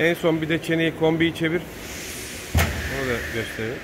En son bir de çeneyi kombiyi çevir. Onu da göstereyim.